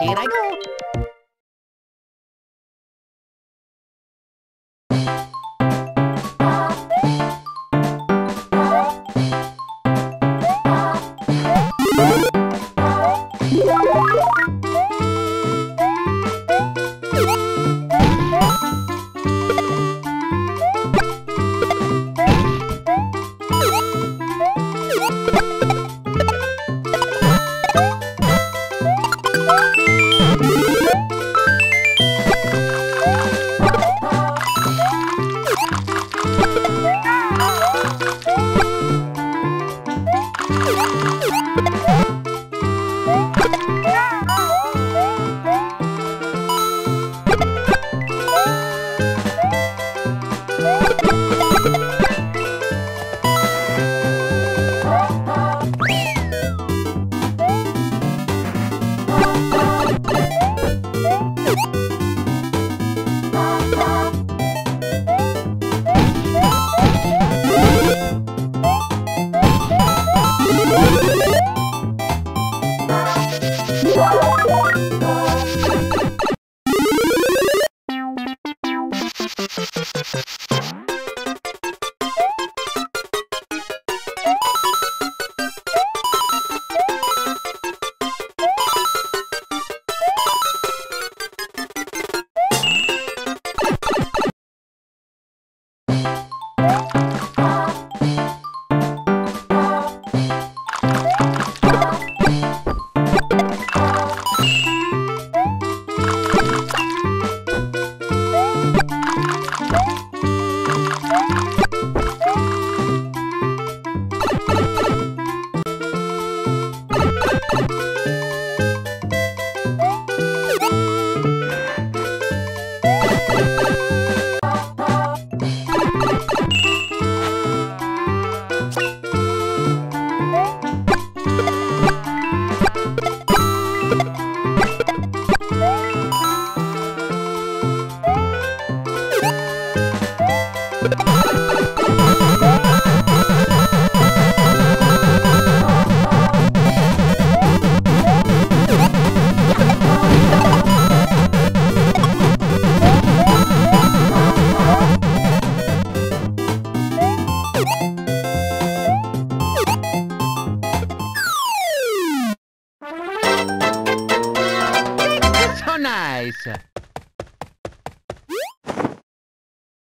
Here I go. nice.